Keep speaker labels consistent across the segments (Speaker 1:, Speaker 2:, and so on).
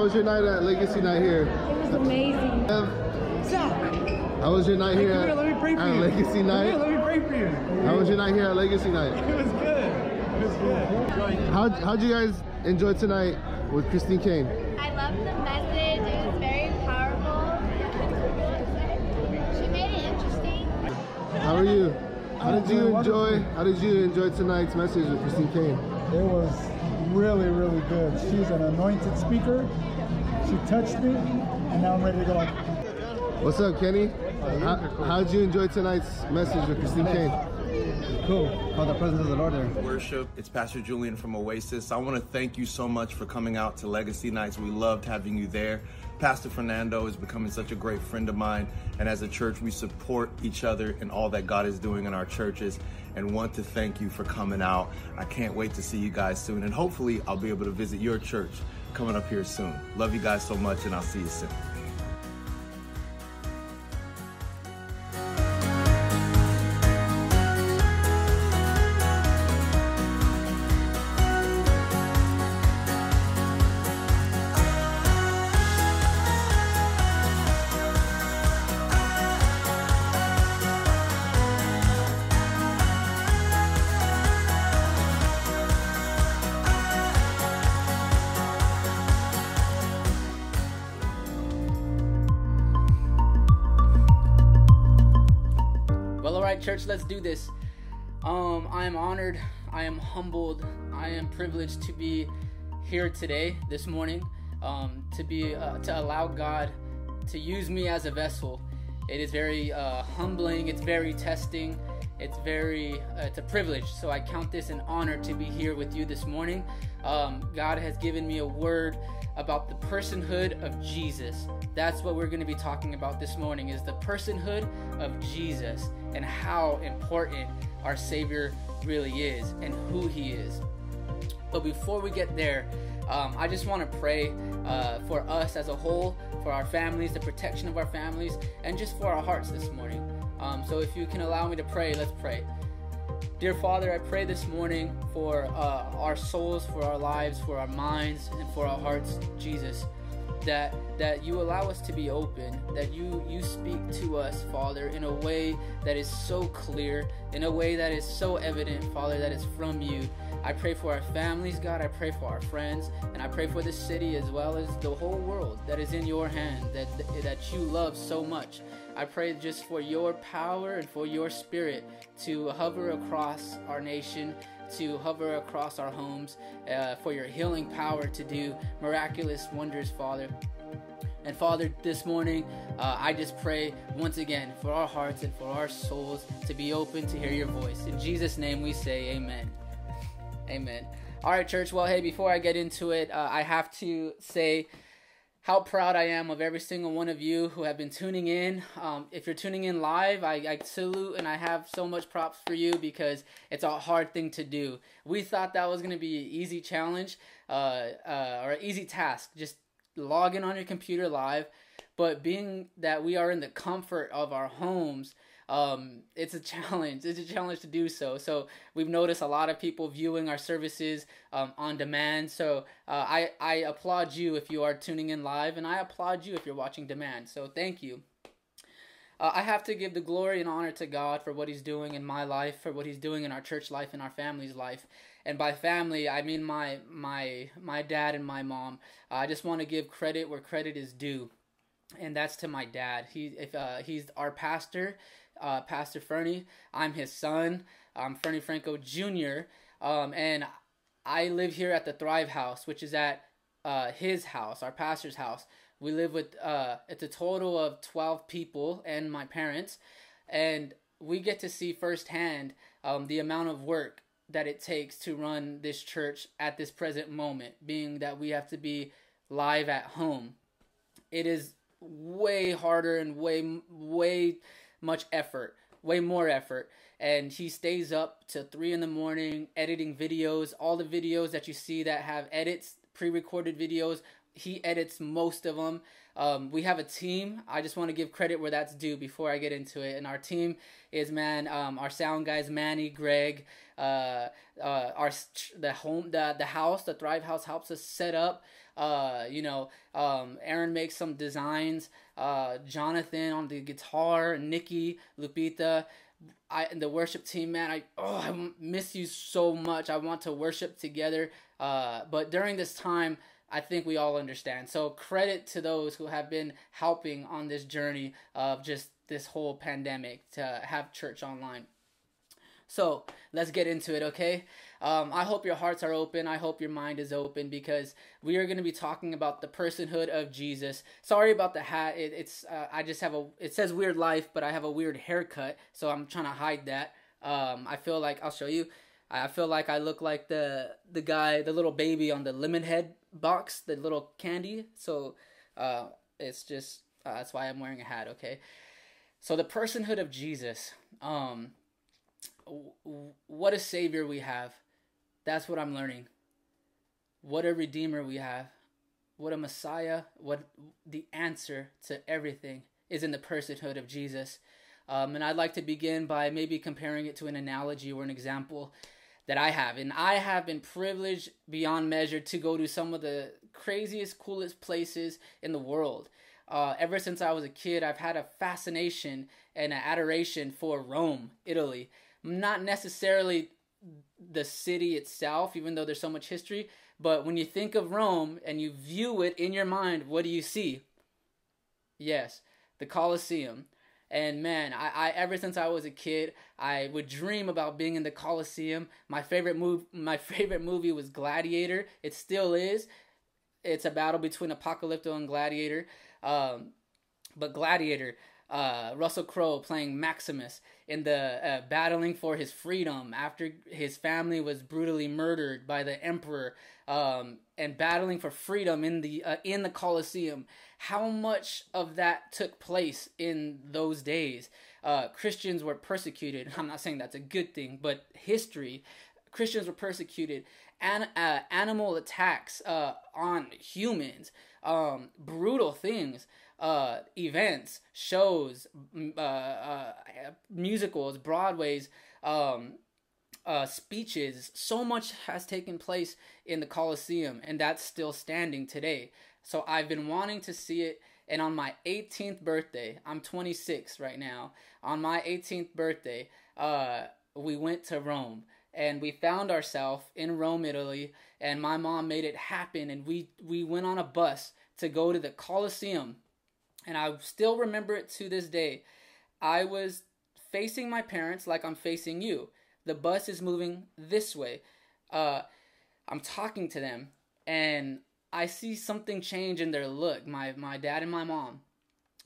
Speaker 1: How was your How was your night at Legacy Night here?
Speaker 2: It was amazing. Zach.
Speaker 1: How was your night here
Speaker 3: Come
Speaker 1: at,
Speaker 3: let me pray for
Speaker 1: at
Speaker 3: you.
Speaker 1: Legacy
Speaker 3: Come here,
Speaker 1: Night?
Speaker 3: let me pray for you.
Speaker 1: How was your night here at Legacy Night?
Speaker 3: It was good. It was good.
Speaker 1: How How'd you guys enjoy tonight with Christine Kane?
Speaker 4: I loved the message. It was very powerful. She made it interesting.
Speaker 1: How are you? How did you enjoy. How did you enjoy tonight's message with Christine Kane?
Speaker 3: It was really, really good. She's an anointed speaker. She touched me, and now I'm ready to go.
Speaker 1: What's up, Kenny? How, how'd you enjoy tonight's message with Christine Kane?
Speaker 3: Cool. Felt the presence of the Lord there.
Speaker 5: worship. It's Pastor Julian from Oasis. I want to thank you so much for coming out to Legacy Nights. We loved having you there. Pastor Fernando is becoming such a great friend of mine, and as a church, we support each other in all that God is doing in our churches and want to thank you for coming out. I can't wait to see you guys soon, and hopefully, I'll be able to visit your church coming up here soon. Love you guys so much, and I'll see you soon.
Speaker 6: Church, let's do this. Um, I am honored, I am humbled, I am privileged to be here today, this morning, um, to be uh, to allow God to use me as a vessel. It is very uh, humbling. It's very testing. It's very uh, it's a privilege. So I count this an honor to be here with you this morning. Um, God has given me a word about the personhood of Jesus. That's what we're going to be talking about this morning is the personhood of Jesus and how important our Savior really is and who He is. But before we get there, um, I just want to pray uh, for us as a whole, for our families, the protection of our families, and just for our hearts this morning. Um, so if you can allow me to pray, let's pray. Dear Father, I pray this morning for uh, our souls, for our lives, for our minds, and for our hearts, Jesus. That that you allow us to be open, that you you speak to us, Father, in a way that is so clear, in a way that is so evident, Father, that is from you. I pray for our families, God. I pray for our friends, and I pray for this city as well as the whole world that is in your hand, that that you love so much. I pray just for your power and for your spirit to hover across our nation, to hover across our homes, uh, for your healing power to do miraculous wonders, Father. And Father, this morning, uh, I just pray once again for our hearts and for our souls to be open to hear your voice. In Jesus' name we say, Amen. Amen. All right, church. Well, hey, before I get into it, uh, I have to say how proud I am of every single one of you who have been tuning in. Um, if you're tuning in live, I, I salute and I have so much props for you because it's a hard thing to do. We thought that was going to be an easy challenge uh, uh, or an easy task. Just log in on your computer live. But being that we are in the comfort of our homes, um, it's a challenge. It's a challenge to do so. So we've noticed a lot of people viewing our services um, on demand. So uh, I I applaud you if you are tuning in live, and I applaud you if you're watching demand. So thank you. Uh, I have to give the glory and honor to God for what He's doing in my life, for what He's doing in our church life, in our family's life. And by family, I mean my my my dad and my mom. Uh, I just want to give credit where credit is due, and that's to my dad. He if uh, he's our pastor, uh, Pastor Fernie. I'm his son. I'm Fernie Franco Jr. Um, and I live here at the Thrive House, which is at uh, his house, our pastor's house. We live with uh, it's a total of twelve people and my parents, and we get to see firsthand um, the amount of work that it takes to run this church at this present moment. Being that we have to be live at home, it is way harder and way way much effort, way more effort. And he stays up to three in the morning editing videos. All the videos that you see that have edits, pre recorded videos, he edits most of them. Um, we have a team. I just want to give credit where that's due before I get into it. And our team is man, um, our sound guys, Manny, Greg, uh, uh, our the home, the the house, the Thrive House helps us set up. Uh, you know, um, Aaron makes some designs. Uh, Jonathan on the guitar, Nikki, Lupita. I and the worship team, man. I oh, I miss you so much. I want to worship together. Uh, but during this time, I think we all understand. So credit to those who have been helping on this journey of just this whole pandemic to have church online. So let's get into it, okay? Um, I hope your hearts are open. I hope your mind is open because we are going to be talking about the personhood of Jesus. Sorry about the hat. It, it's uh, I just have a. It says weird life, but I have a weird haircut, so I'm trying to hide that. Um, I feel like I'll show you. I feel like I look like the the guy, the little baby on the Lemonhead box, the little candy. So uh, it's just uh, that's why I'm wearing a hat. Okay. So the personhood of Jesus. Um, what a savior we have. That's what I'm learning. What a redeemer we have. What a messiah. What the answer to everything is in the personhood of Jesus. Um, and I'd like to begin by maybe comparing it to an analogy or an example that I have. And I have been privileged beyond measure to go to some of the craziest, coolest places in the world. Uh, ever since I was a kid, I've had a fascination and an adoration for Rome, Italy. Not necessarily the city itself, even though there's so much history, but when you think of Rome and you view it in your mind, what do you see? Yes, the Colosseum. And man, I, I ever since I was a kid, I would dream about being in the Coliseum. My favorite move, my favorite movie was Gladiator. It still is. It's a battle between Apocalypto and Gladiator. Um, but Gladiator, uh, Russell Crowe playing Maximus in the uh, battling for his freedom after his family was brutally murdered by the emperor, um, and battling for freedom in the uh, in the Colosseum. How much of that took place in those days? Uh, Christians were persecuted. I'm not saying that's a good thing, but history. Christians were persecuted. and uh, animal attacks uh, on humans, um, brutal things uh, events, shows, uh, uh, musicals, Broadways, um, uh, speeches. So much has taken place in the Coliseum, and that's still standing today. So I've been wanting to see it. And on my 18th birthday, I'm 26 right now. On my 18th birthday, uh, we went to Rome and we found ourselves in Rome, Italy, and my mom made it happen. And we we went on a bus to go to the Colosseum and I still remember it to this day. I was facing my parents like I'm facing you. The bus is moving this way. Uh, I'm talking to them, and I see something change in their look. My my dad and my mom,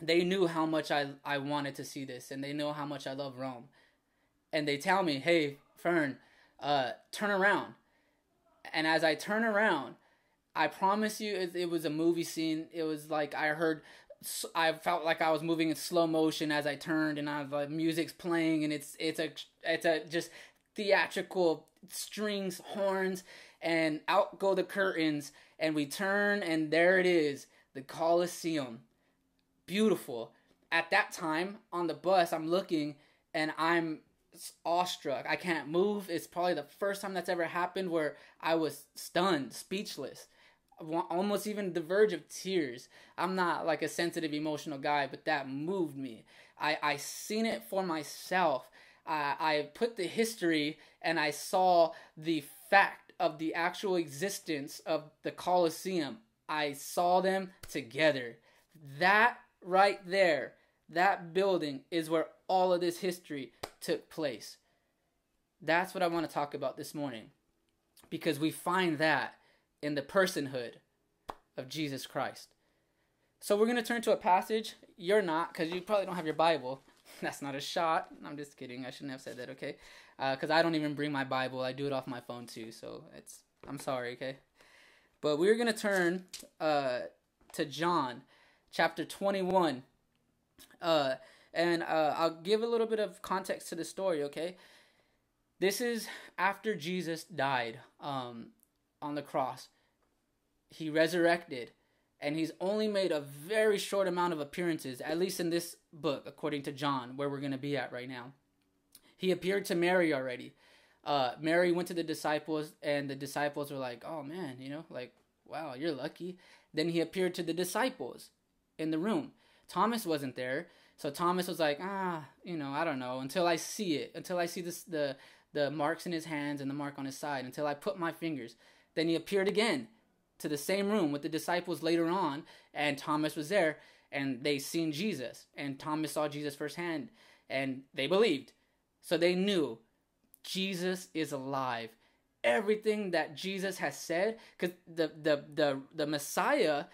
Speaker 6: they knew how much I I wanted to see this, and they know how much I love Rome. And they tell me, "Hey, Fern, uh, turn around." And as I turn around, I promise you, it, it was a movie scene. It was like I heard I felt like I was moving in slow motion as I turned, and I the music's playing, and it's it's a it's a just theatrical strings, horns, and out go the curtains, and we turn, and there it is, the Colosseum, beautiful. At that time on the bus, I'm looking, and I'm awestruck. I can't move. It's probably the first time that's ever happened where I was stunned, speechless almost even the verge of tears. I'm not like a sensitive, emotional guy, but that moved me. I I seen it for myself. I I put the history and I saw the fact of the actual existence of the Colosseum. I saw them together. That right there, that building is where all of this history took place. That's what I want to talk about this morning. Because we find that in the personhood of Jesus Christ. So we're going to turn to a passage. You're not, because you probably don't have your Bible. That's not a shot. I'm just kidding. I shouldn't have said that, okay? Because uh, I don't even bring my Bible. I do it off my phone too. So it's, I'm sorry, okay? But we're going to turn uh, to John chapter 21. Uh, and uh, I'll give a little bit of context to the story, okay? This is after Jesus died um, on the cross he resurrected and he's only made a very short amount of appearances, at least in this book, according to John, where we're going to be at right now. He appeared to Mary already. Uh, Mary went to the disciples, and the disciples were like, "Oh man, you know, like wow, you're lucky." Then he appeared to the disciples in the room. Thomas wasn't there, so Thomas was like, "Ah, you know, I don't know until I see it, until I see this the the marks in his hands and the mark on his side, until I put my fingers." Then he appeared again to the same room with the disciples later on, and Thomas was there, and they seen Jesus, and Thomas saw Jesus firsthand, and they believed. So they knew Jesus is alive. Everything that Jesus has said, because the, the the the Messiah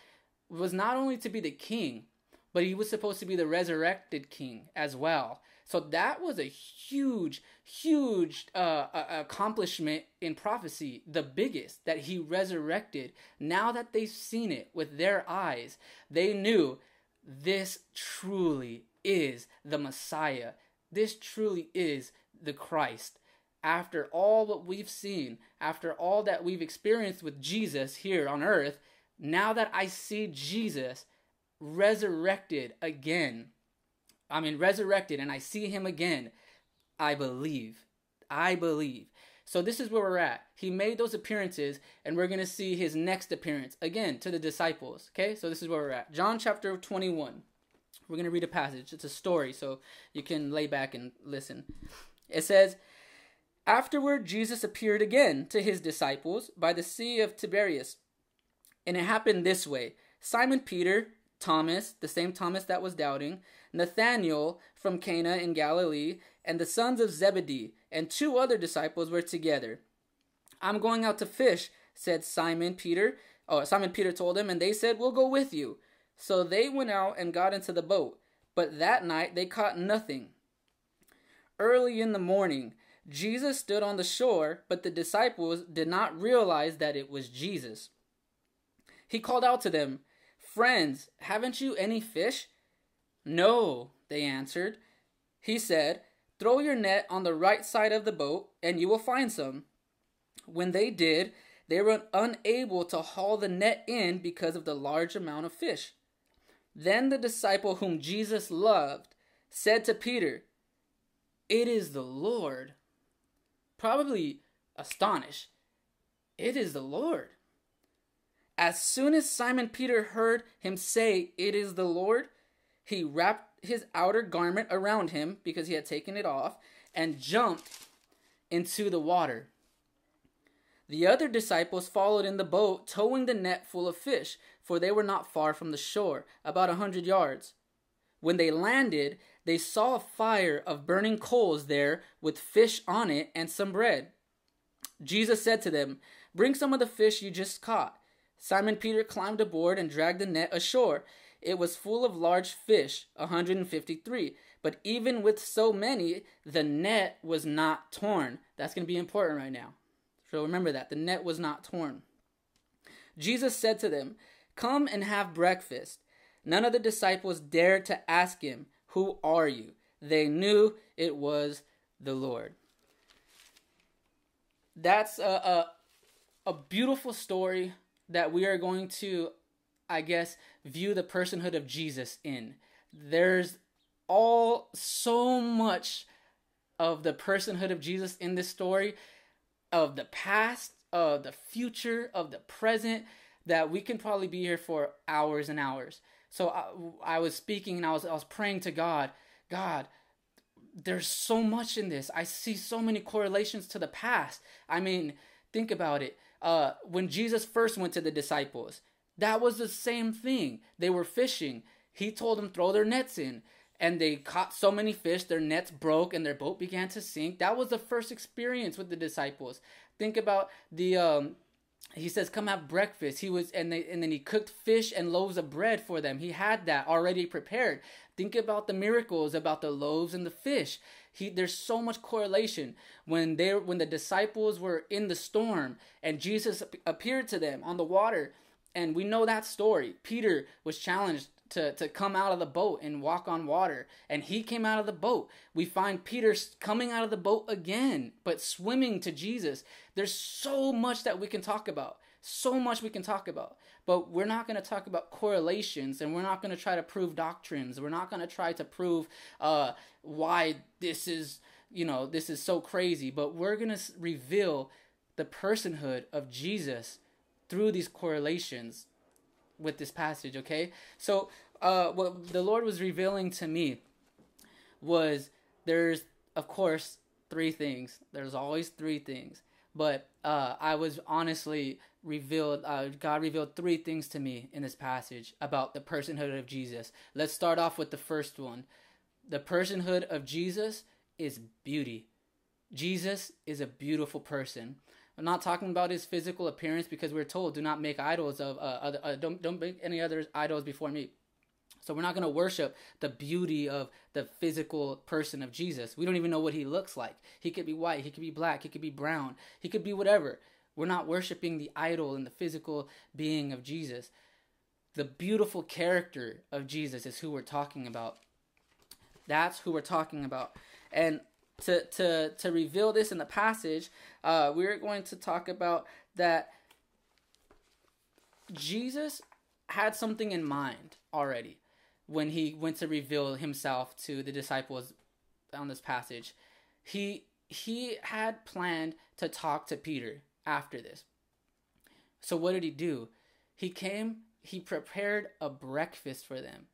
Speaker 6: was not only to be the king, but he was supposed to be the resurrected king as well. So that was a huge, huge uh, accomplishment in prophecy, the biggest that he resurrected. Now that they've seen it with their eyes, they knew this truly is the Messiah. This truly is the Christ. After all what we've seen, after all that we've experienced with Jesus here on earth, now that I see Jesus resurrected again, I mean, resurrected, and I see him again, I believe. I believe. So this is where we're at. He made those appearances, and we're going to see his next appearance again to the disciples. Okay, so this is where we're at. John chapter 21. We're going to read a passage. It's a story, so you can lay back and listen. It says, Afterward, Jesus appeared again to his disciples by the Sea of Tiberias. And it happened this way Simon Peter, Thomas, the same Thomas that was doubting, Nathanael from Cana in Galilee, and the sons of Zebedee, and two other disciples were together. I'm going out to fish, said Simon Peter. Oh, Simon Peter told him, and they said, We'll go with you. So they went out and got into the boat, but that night they caught nothing. Early in the morning, Jesus stood on the shore, but the disciples did not realize that it was Jesus. He called out to them, Friends, haven't you any fish? No, they answered. He said, Throw your net on the right side of the boat, and you will find some. When they did, they were unable to haul the net in because of the large amount of fish. Then the disciple whom Jesus loved said to Peter, It is the Lord. Probably astonished. It is the Lord. As soon as Simon Peter heard him say, It is the Lord, he wrapped his outer garment around him because he had taken it off and jumped into the water. The other disciples followed in the boat, towing the net full of fish, for they were not far from the shore, about a hundred yards. When they landed, they saw a fire of burning coals there with fish on it and some bread. Jesus said to them, Bring some of the fish you just caught. Simon Peter climbed aboard and dragged the net ashore. It was full of large fish, 153. But even with so many, the net was not torn. That's going to be important right now. So remember that. The net was not torn. Jesus said to them, Come and have breakfast. None of the disciples dared to ask him, Who are you? They knew it was the Lord. That's a, a, a beautiful story that we are going to I guess, view the personhood of Jesus in. There's all so much of the personhood of Jesus in this story, of the past, of the future, of the present, that we can probably be here for hours and hours. So I, I was speaking and I was I was praying to God, God, there's so much in this. I see so many correlations to the past. I mean, think about it. Uh, when Jesus first went to the disciples, that was the same thing. They were fishing. He told them throw their nets in. And they caught so many fish, their nets broke and their boat began to sink. That was the first experience with the disciples. Think about the um, he says come have breakfast he was and they and then he cooked fish and loaves of bread for them he had that already prepared think about the miracles about the loaves and the fish he there's so much correlation when they when the disciples were in the storm and jesus appeared to them on the water and we know that story. Peter was challenged to, to come out of the boat and walk on water. And he came out of the boat. We find Peter coming out of the boat again, but swimming to Jesus. There's so much that we can talk about. So much we can talk about, but we're not going to talk about correlations, and we're not going to try to prove doctrines. We're not going to try to prove uh, why this is, you know, this is so crazy. But we're going to reveal the personhood of Jesus through these correlations with this passage. Okay, so uh, what the Lord was revealing to me was there's of course three things. There's always three things but uh, I was honestly revealed. Uh, God revealed three things to me in this passage about the personhood of Jesus. Let's start off with the first one. The personhood of Jesus is beauty. Jesus is a beautiful person. I'm not talking about his physical appearance because we're told do not make idols of uh, other, uh, don't don't make any other idols before me. So we're not going to worship the beauty of the physical person of Jesus. We don't even know what he looks like. He could be white, he could be black, he could be brown, he could be whatever. We're not worshiping the idol and the physical being of Jesus. The beautiful character of Jesus is who we're talking about. That's who we're talking about. And to to to reveal this in the passage, uh, we're going to talk about that Jesus had something in mind already when he went to reveal himself to the disciples on this passage. He he had planned to talk to Peter after this. So what did he do? He came, he prepared a breakfast for them.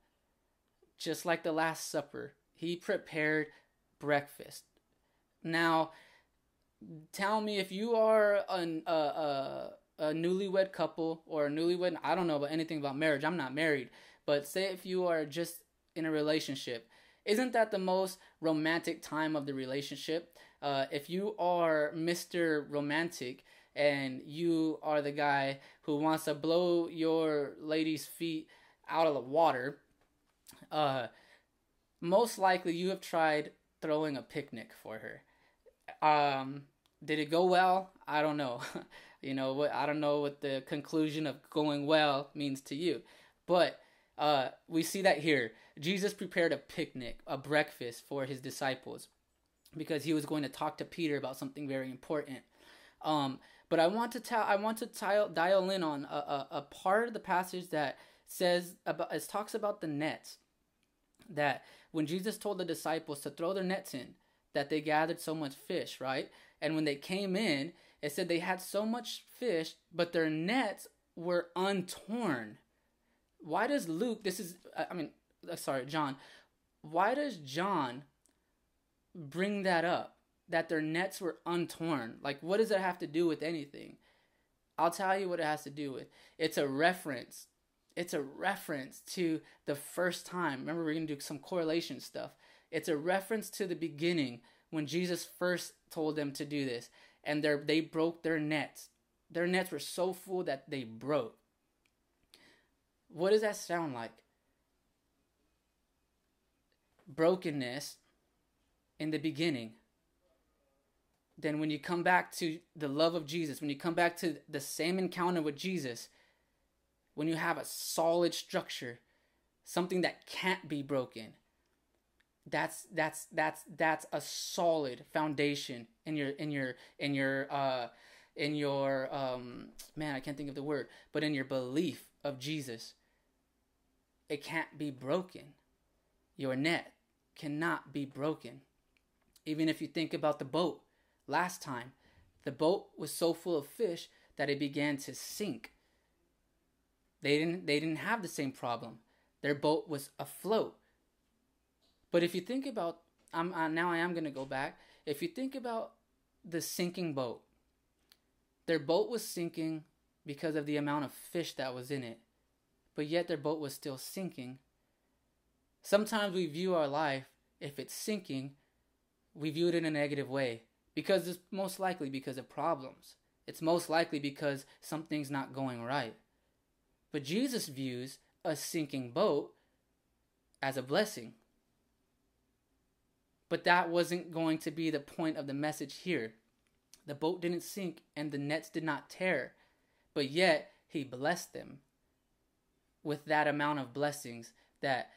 Speaker 6: Just like the last supper, he prepared breakfast. Now, tell me if you are an, a, a, a newlywed couple or a newlywed, I don't know about anything about marriage. I'm not married. But say if you are just in a relationship, isn't that the most romantic time of the relationship? Uh, if you are Mr. Romantic and you are the guy who wants to blow your lady's feet out of the water, uh, most likely you have tried throwing a picnic for her. Um, did it go well? I don't know. you know what? I don't know what the conclusion of going well means to you, but uh, we see that here. Jesus prepared a picnic, a breakfast for his disciples because he was going to talk to Peter about something very important. Um, but I want to tell, I want to tile, dial in on a, a, a, part of the passage that says about, it talks about the nets. That when Jesus told the disciples to throw their nets in, that they gathered so much fish, right? And when they came in, it said they had so much fish, but their nets were untorn why does Luke, this is, I mean, uh, sorry, John, why does John bring that up? That their nets were untorn? Like, what does that have to do with anything? I'll tell you what it has to do with. It's a reference. It's a reference to the first time. Remember, we're going to do some correlation stuff. It's a reference to the beginning when Jesus first told them to do this. And they broke their nets. Their nets were so full that they broke. What does that sound like? Brokenness in the beginning. Then, when you come back to the love of Jesus, when you come back to the same encounter with Jesus, when you have a solid structure, something that can't be broken, that's that's that's that's a solid foundation in your in your in your uh in your um man I can't think of the word but in your belief of Jesus it can't be broken. Your net cannot be broken. Even if you think about the boat, last time, the boat was so full of fish that it began to sink. They didn't they didn't have the same problem. Their boat was afloat. But if you think about I'm uh, now I am going to go back. If you think about the sinking boat, their boat was sinking because of the amount of fish that was in it but yet their boat was still sinking. Sometimes we view our life, if it's sinking, we view it in a negative way because it's most likely because of problems. It's most likely because something's not going right. But Jesus views a sinking boat as a blessing. But that wasn't going to be the point of the message here. The boat didn't sink and the nets did not tear, but yet he blessed them with that amount of blessings that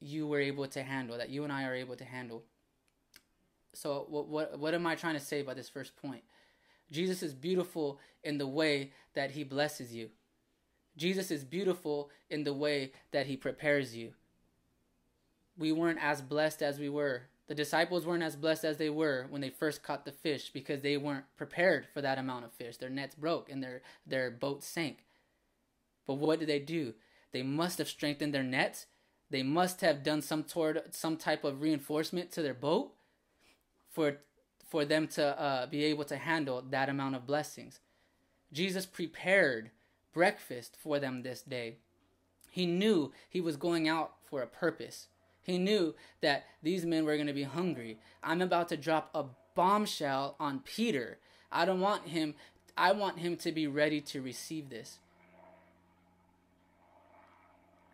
Speaker 6: you were able to handle, that you and I are able to handle. So what what what am I trying to say by this first point? Jesus is beautiful in the way that he blesses you. Jesus is beautiful in the way that he prepares you. We weren't as blessed as we were. The disciples weren't as blessed as they were when they first caught the fish because they weren't prepared for that amount of fish. Their nets broke and their, their boat sank. But what did they do? They must have strengthened their nets. They must have done some toward some type of reinforcement to their boat for for them to uh, be able to handle that amount of blessings. Jesus prepared breakfast for them this day. He knew he was going out for a purpose. He knew that these men were going to be hungry. I'm about to drop a bombshell on Peter. I don't want him I want him to be ready to receive this.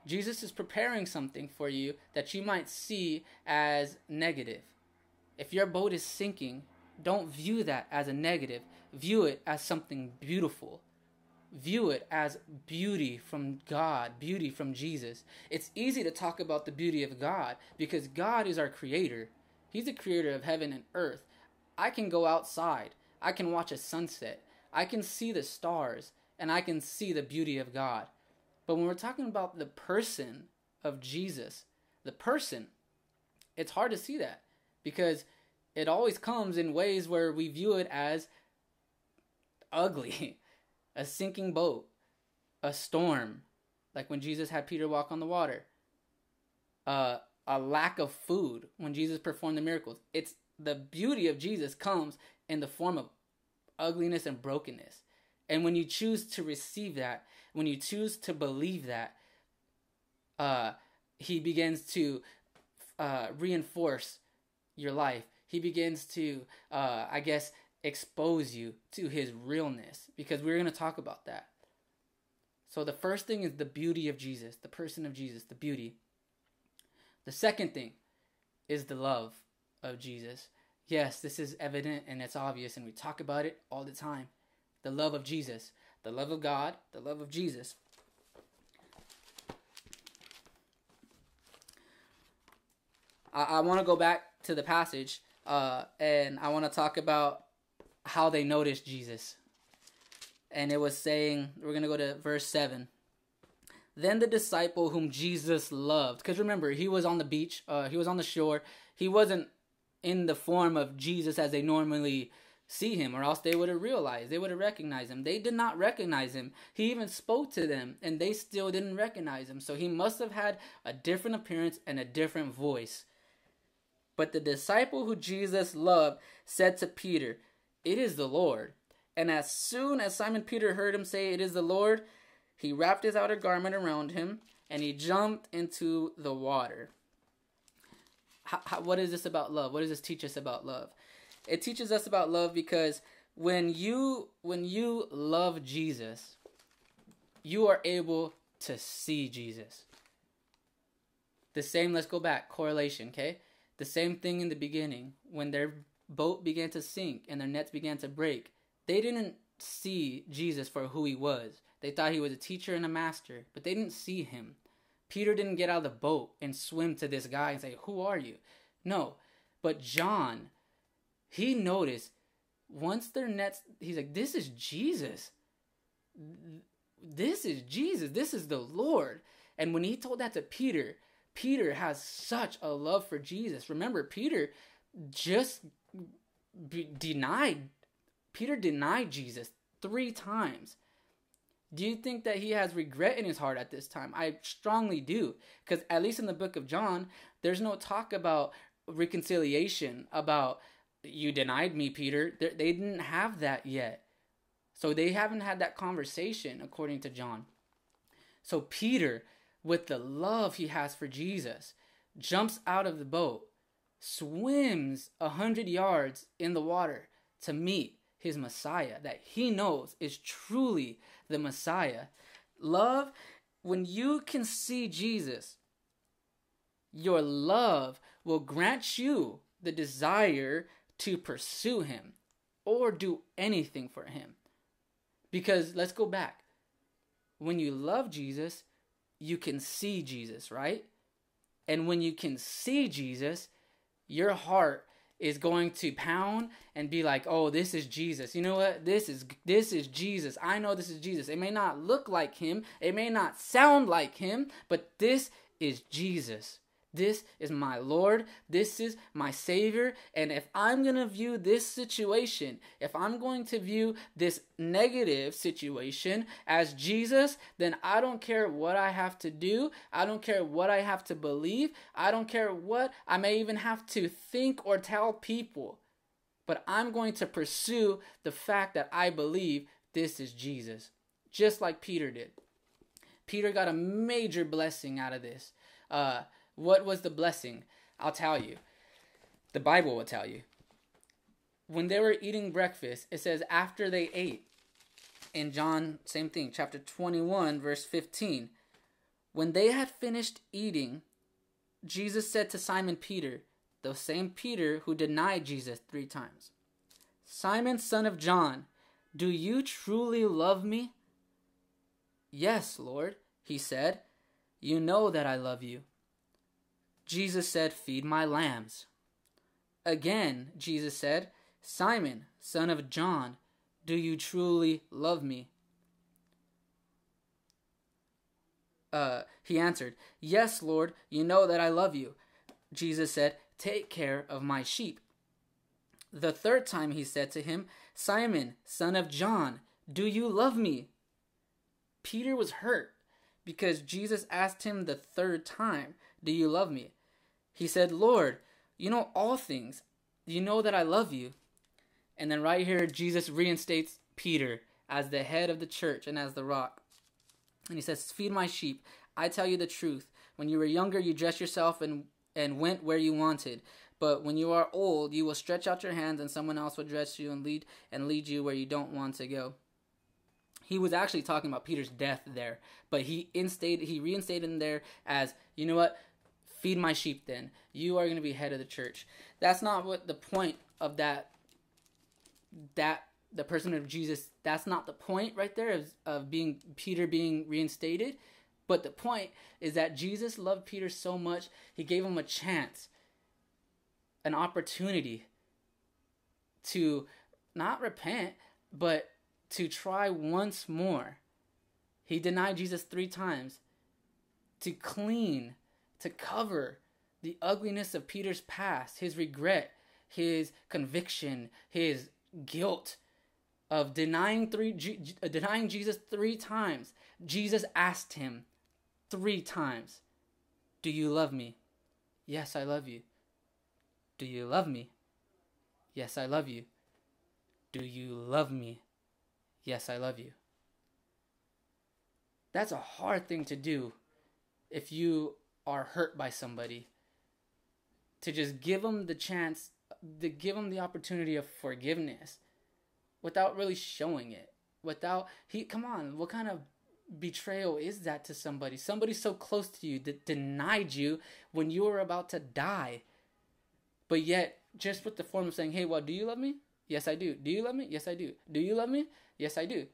Speaker 6: Jesus is preparing something for you that you might see as negative. If your boat is sinking, don't view that as a negative. View it as something beautiful. View it as beauty from God, beauty from Jesus. It's easy to talk about the beauty of God because God is our creator. He's the creator of heaven and earth. I can go outside, I can watch a sunset, I can see the stars, and I can see the beauty of God. But when we're talking about the person of Jesus, the person, it's hard to see that because it always comes in ways where we view it as ugly a sinking boat, a storm, like when Jesus had Peter walk on the water, uh, a lack of food when Jesus performed the miracles. It's the beauty of Jesus comes in the form of ugliness and brokenness. And when you choose to receive that, when you choose to believe that, uh, he begins to uh, reinforce your life. He begins to, uh, I guess, expose you to his realness because we're going to talk about that. So, the first thing is the beauty of Jesus, the person of Jesus, the beauty. The second thing is the love of Jesus. Yes, this is evident and it's obvious, and we talk about it all the time. The love of Jesus, the love of God, the love of Jesus. I, I want to go back to the passage uh, and I want to talk about how they noticed Jesus. And it was saying, we're going to go to verse 7. Then the disciple whom Jesus loved, because remember, he was on the beach, uh, he was on the shore. He wasn't in the form of Jesus as they normally see him, or else they would have realized, they would have recognized him. They did not recognize him. He even spoke to them, and they still didn't recognize him. So he must have had a different appearance and a different voice. But the disciple who Jesus loved said to Peter, It is the Lord. And as soon as Simon Peter heard him say, It is the Lord, he wrapped his outer garment around him and he jumped into the water. How, how, what is this about love? What does this teach us about love? It teaches us about love because when you when you love Jesus, you are able to see Jesus. The same, let's go back, correlation, okay? The same thing in the beginning when their boat began to sink and their nets began to break. They didn't see Jesus for who he was. They thought he was a teacher and a master, but they didn't see him. Peter didn't get out of the boat and swim to this guy and say, Who are you? No. But John, he noticed once their nets, he's like, This is Jesus. This is Jesus. This is the Lord. And when he told that to Peter, Peter has such a love for Jesus. Remember, Peter just denied Peter denied Jesus 3 times. Do you think that he has regret in his heart at this time? I strongly do. Because at least in the book of John, there's no talk about reconciliation, about you denied me, Peter. They didn't have that yet. So they haven't had that conversation, according to John. So Peter with the love he has for Jesus, jumps out of the boat, swims a hundred yards in the water to meet his Messiah that he knows is truly the Messiah. Love, when you can see Jesus, your love will grant you the desire to pursue him or do anything for him. Because let's go back. When you love Jesus, you can see Jesus, right? And when you can see Jesus, your heart is going to pound and be like, "Oh, this is Jesus." You know what? This is this is Jesus. I know this is Jesus. It may not look like him, it may not sound like him, but this is Jesus. This is my Lord. This is my Savior. And if I'm going to view this situation, if I'm going to view this negative situation as Jesus, then I don't care what I have to do. I don't care what I have to believe. I don't care what I may even have to think or tell people. But I'm going to pursue the fact that I believe this is Jesus, just like Peter did. Peter got a major blessing out of this. Uh, what was the blessing? I'll tell you. The Bible will tell you. When they were eating breakfast, it says after they ate, in John, same thing, chapter 21, verse 15. When they had finished eating, Jesus said to Simon Peter, the same Peter who denied Jesus three times, Simon, son of John, do you truly love me? Yes, Lord, he said. You know that I love you. Jesus said, Feed my lambs. Again, Jesus said, Simon, son of John, do you truly love me? Uh, he answered, Yes, Lord, you know that I love you. Jesus said, Take care of my sheep. The third time he said to him, Simon, son of John, do you love me? Peter was hurt because Jesus asked him the third time, Do you love me? He said, Lord, you know all things. You know that I love you. And then right here, Jesus reinstates Peter as the head of the church and as the rock. And he says, Feed my sheep. I tell you the truth. When you were younger, you dressed yourself and, and went where you wanted. But when you are old, you will stretch out your hands and someone else will dress you and lead and lead you where you don't want to go. He was actually talking about Peter's death there, but he instated he reinstated him there as, you know what? Feed my sheep then. You are going to be head of the church. That's not what the point of that that the person of Jesus, that's not the point right there of, of being Peter being reinstated. But the point is that Jesus loved Peter so much, he gave him a chance, an opportunity to not repent, but to try once more. He denied Jesus three times to clean to cover the ugliness of Peter's past, his regret, his conviction, his guilt of denying three uh, denying Jesus 3 times. Jesus asked him 3 times, "Do you love me?" "Yes, I love you." "Do you love me?" "Yes, I love you." "Do you love me?" "Yes, I love you." That's a hard thing to do if you are hurt by somebody to just give them the chance to give them the opportunity of forgiveness without really showing it without he come on what kind of betrayal is that to somebody? Somebody so close to you that denied you when you were about to die but yet just with the form of saying hey well do you love me? Yes i do. Do you love me? Yes i do. Do you love me? Yes i do.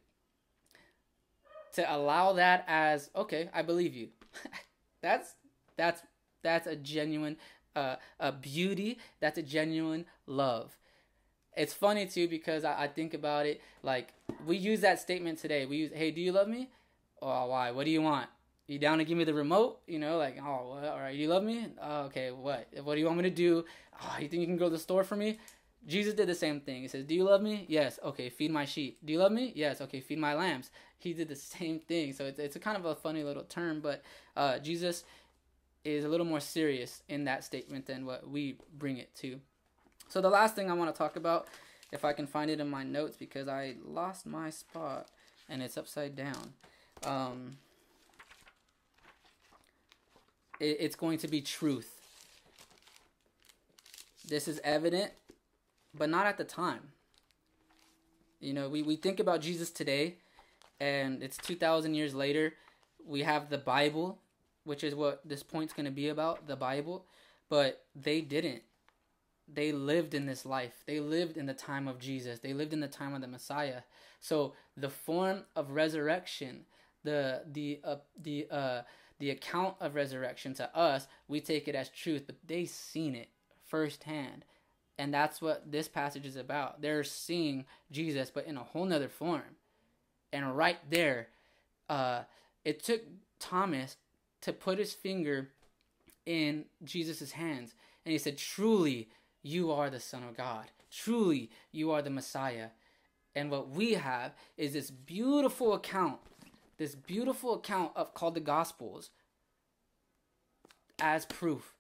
Speaker 6: To allow that as okay i believe you. That's that's that's a genuine uh, a beauty. That's a genuine love. It's funny too because I, I think about it like we use that statement today. We use, "Hey, do you love me?" Oh, why? What do you want? You down to give me the remote? You know, like, oh, all right, you love me? Oh, okay, what? What do you want me to do? Oh, you think you can go to the store for me? Jesus did the same thing. He says, Do you love me? Yes. Okay, feed my sheep. Do you love me? Yes. Okay, feed my lambs. He did the same thing. So it's, it's a kind of a funny little term, but uh, Jesus is a little more serious in that statement than what we bring it to. So the last thing I want to talk about, if I can find it in my notes, because I lost my spot and it's upside down. Um, it, it's going to be truth. This is evident, but not at the time. You know, we, we think about Jesus today, and it's 2,000 years later. We have the Bible, which is what this point's going to be about the Bible, but they didn't. They lived in this life. They lived in the time of Jesus. They lived in the time of the Messiah. So the form of resurrection, the the uh, the uh, the account of resurrection to us, we take it as truth, but they seen it firsthand. And that's what this passage is about. They're seeing Jesus, but in a whole nother form. And right there, uh, it took Thomas to put his finger in Jesus' hands. And he said, Truly, you are the Son of God. Truly, you are the Messiah. And what we have is this beautiful account, this beautiful account of called the Gospels as proof.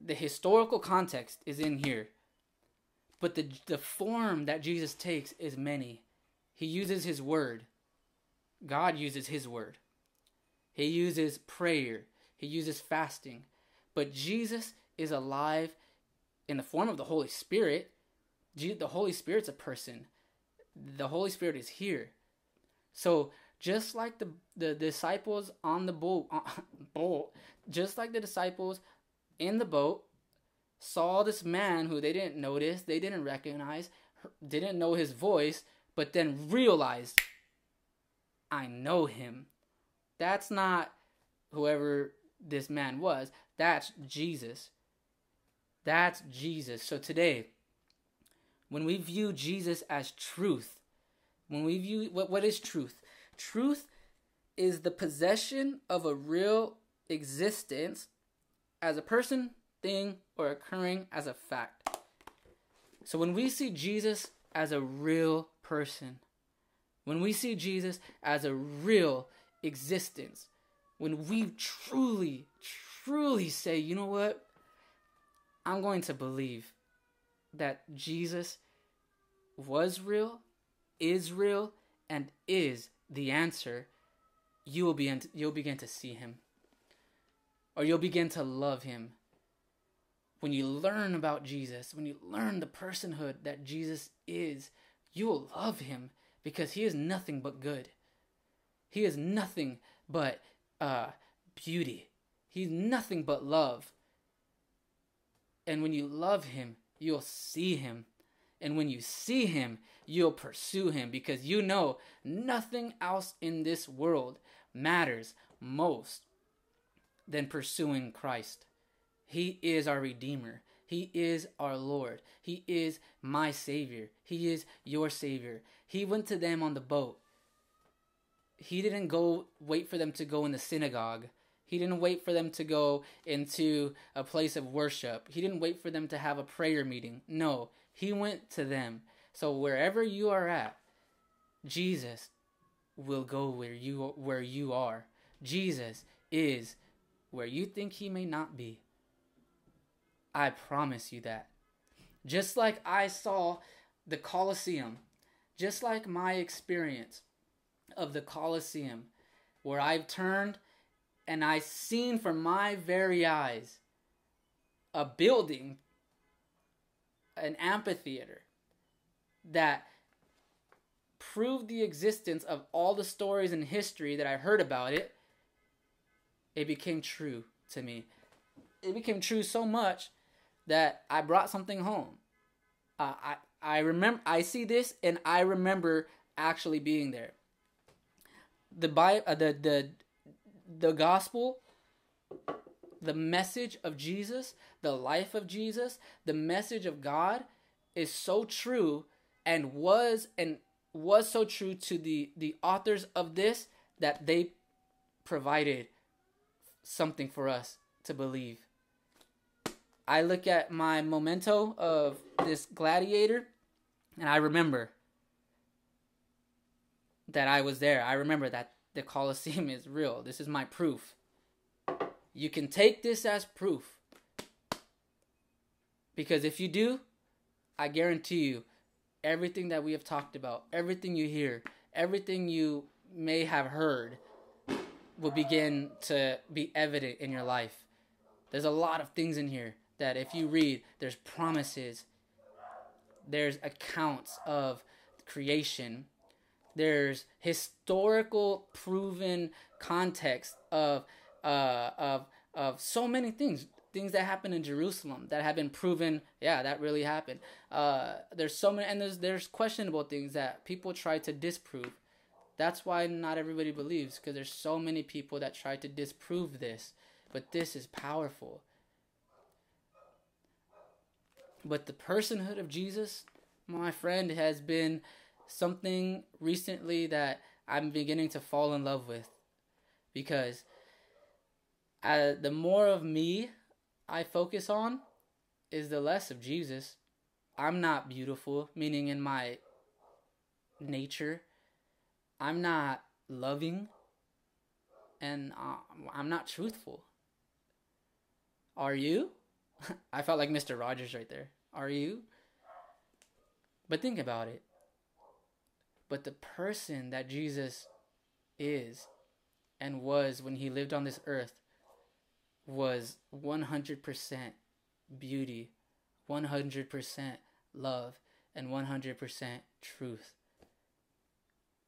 Speaker 6: The historical context is in here. But the the form that Jesus takes is many. He uses his word. God uses his word. He uses prayer. He uses fasting. But Jesus is alive in the form of the Holy Spirit. The Holy Spirit's a person. The Holy Spirit is here. So just like the the disciples on the boat, boat, just like the disciples in the boat saw this man who they didn't notice, they didn't recognize, didn't know his voice, but then realized, I know him. That's not whoever this man was. That's Jesus. That's Jesus. So today, when we view Jesus as truth, when we view what, what is truth? Truth is the possession of a real existence as a person, thing, or occurring as a fact. So when we see Jesus as a real person, when we see Jesus as a real existence, when we truly, truly say, you know what? I'm going to believe that Jesus was real, is real, and is the answer, you will begin to, you'll begin to see him. Or you'll begin to love him. When you learn about Jesus, when you learn the personhood that Jesus is, you will love him because he is nothing but good. He is nothing but uh, beauty. He's nothing but love. And when you love him, you'll see him. And when you see him, you'll pursue him because you know nothing else in this world matters most than pursuing Christ. He is our Redeemer. He is our Lord. He is my Savior. He is your Savior. He went to them on the boat. He didn't go wait for them to go in the synagogue. He didn't wait for them to go into a place of worship. He didn't wait for them to have a prayer meeting. No, he went to them. So wherever you are at, Jesus will go where you where you are. Jesus is where you think he may not be. I promise you that. Just like I saw the Colosseum, just like my experience of the Colosseum, where I've turned and I seen from my very eyes a building, an amphitheater that proved the existence of all the stories in history that I heard about it, it became true to me. It became true so much that I brought something home. Uh, I I remember I see this and I remember actually being there. The Bible, uh, the the the gospel, the message of Jesus, the life of Jesus, the message of God is so true and was and was so true to the the authors of this that they provided something for us to believe. I look at my memento of this gladiator and I remember that I was there. I remember that the Colosseum is real. This is my proof. You can take this as proof. Because if you do, I guarantee you, everything that we have talked about, everything you hear, everything you may have heard will begin to be evident in your life. There's a lot of things in here that if you read, there's promises, there's accounts of creation, there's historical proven context of uh, of of so many things things that happened in Jerusalem that have been proven yeah that really happened. Uh, there's so many and there's there's questionable things that people try to disprove. That's why not everybody believes because there's so many people that try to disprove this but this is powerful. But the personhood of Jesus, my friend, has been something recently that I'm beginning to fall in love with. Because uh, the more of me I focus on, is the less of Jesus. I'm not beautiful, meaning in my nature. I'm not loving, and uh, I'm not truthful. Are you? I felt like Mr. Rogers right there. Are you? But think about it. But the person that Jesus is and was when he lived on this earth was 100% beauty, 100% love, and 100% truth.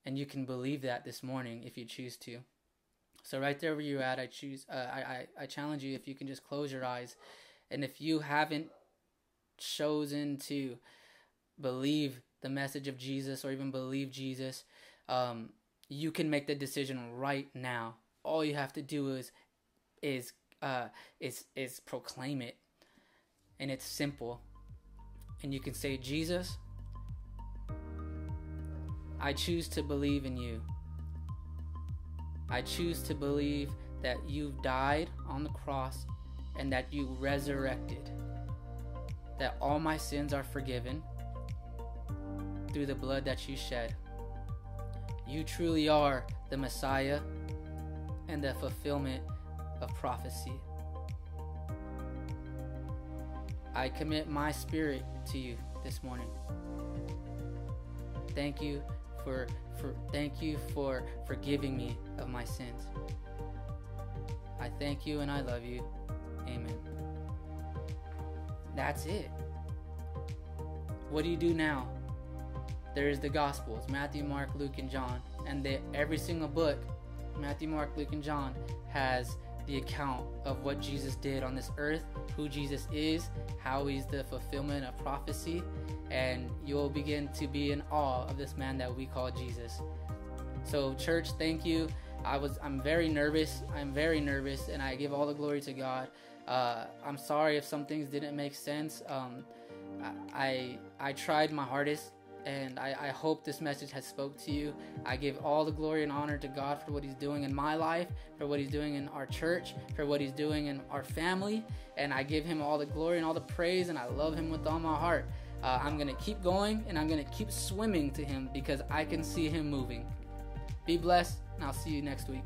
Speaker 6: And you can believe that this morning if you choose to. So right there where you're at, I choose. Uh, I, I I challenge you if you can just close your eyes, and if you haven't chosen to believe the message of Jesus or even believe Jesus, um, you can make the decision right now. All you have to do is is uh, is is proclaim it, and it's simple. And you can say, Jesus, I choose to believe in you. I choose to believe that you died on the cross and that you resurrected. That all my sins are forgiven through the blood that you shed. You truly are the Messiah and the fulfillment of prophecy. I commit my spirit to you this morning. Thank you for for thank you for forgiving me of my sins. I thank you and I love you. Amen. That's it. What do you do now? There is the Gospels Matthew, Mark, Luke, and John. And they, every single book, Matthew, Mark, Luke, and John, has the account of what Jesus did on this earth, who Jesus is, how he's the fulfillment of prophecy, and you'll begin to be in awe of this man that we call Jesus. So, church, thank you. I was I'm very nervous. I'm very nervous, and I give all the glory to God. Uh, I'm sorry if some things didn't make sense. Um, I I tried my hardest and I, I, hope this message has spoke to you. I give all the glory and honor to god for what he's doing in my life for what he's doing in our church for what he's doing in our family and i give him all the glory and all the praise and i love him with all my heart. Uh, i'm gonna keep going and i'm gonna keep swimming to him because i can see him moving. Be blessed and i'll see you next week